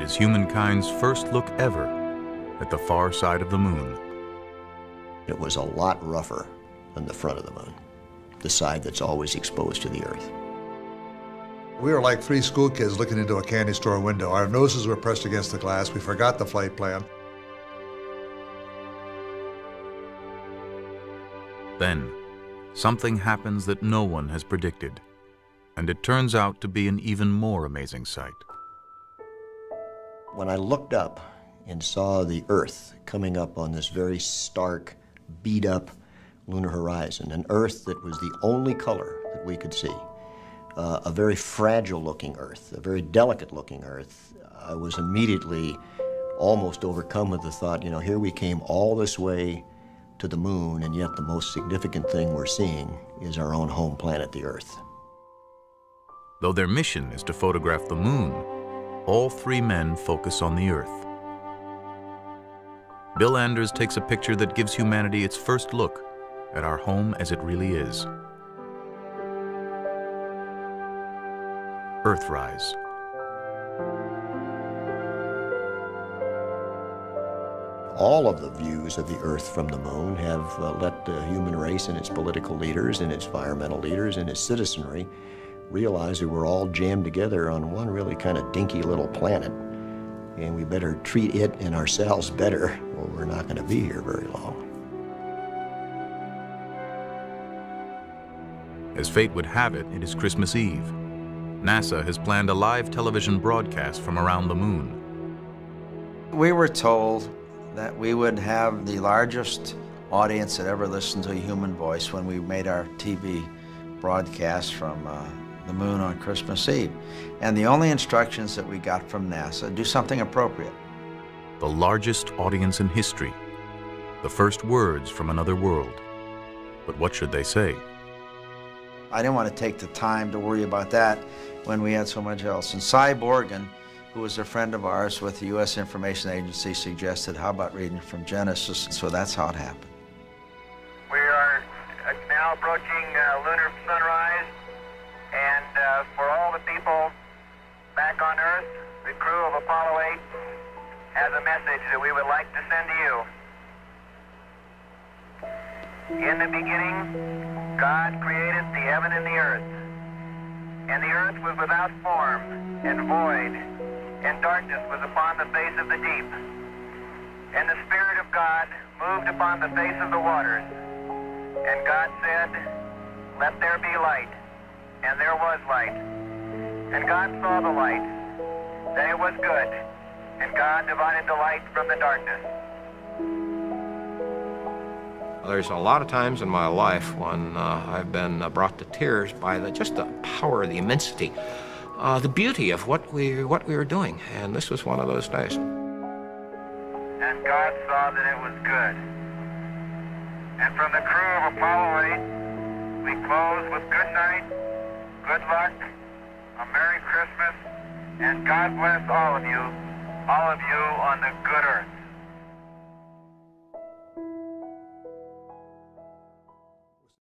It is humankind's first look ever at the far side of the moon. It was a lot rougher than the front of the moon, the side that's always exposed to the Earth. We were like three school kids looking into a candy store window. Our noses were pressed against the glass. We forgot the flight plan. Then, something happens that no one has predicted, and it turns out to be an even more amazing sight. When I looked up and saw the Earth coming up on this very stark, beat up lunar horizon, an Earth that was the only color that we could see, uh, a very fragile looking Earth, a very delicate looking Earth, I was immediately almost overcome with the thought, you know, here we came all this way to the moon, and yet the most significant thing we're seeing is our own home planet, the Earth. Though their mission is to photograph the moon, all three men focus on the Earth. Bill Anders takes a picture that gives humanity its first look at our home as it really is. Earthrise. All of the views of the Earth from the moon have uh, let the human race and its political leaders and its environmental leaders and its citizenry realize that we're all jammed together on one really kind of dinky little planet. And we better treat it and ourselves better, or we're not going to be here very long. As fate would have it, it is Christmas Eve. NASA has planned a live television broadcast from around the moon. We were told that we would have the largest audience that ever listened to a human voice when we made our TV broadcast from uh, the moon on Christmas Eve. And the only instructions that we got from NASA, do something appropriate. The largest audience in history. The first words from another world. But what should they say? I didn't want to take the time to worry about that when we had so much else. And Cy Bourgin, who was a friend of ours with the U.S. Information Agency, suggested, how about reading from Genesis? So that's how it happened. We are uh, now approaching uh, lunar sunrise, and uh, for all the people back on Earth, the crew of Apollo 8 has a message that we would like to send to you. In the beginning, God created the heaven and the earth. And the earth was without form and void, and darkness was upon the face of the deep. And the Spirit of God moved upon the face of the waters. And God said, Let there be light. And there was light. And God saw the light, that it was good. And God divided the light from the darkness. There's a lot of times in my life when uh, I've been uh, brought to tears by the, just the power, the immensity, uh, the beauty of what we, what we were doing. And this was one of those days. And God saw that it was good. And from the crew of Apollo 8, we close with good night, good luck, a Merry Christmas, and God bless all of you, all of you on the good earth.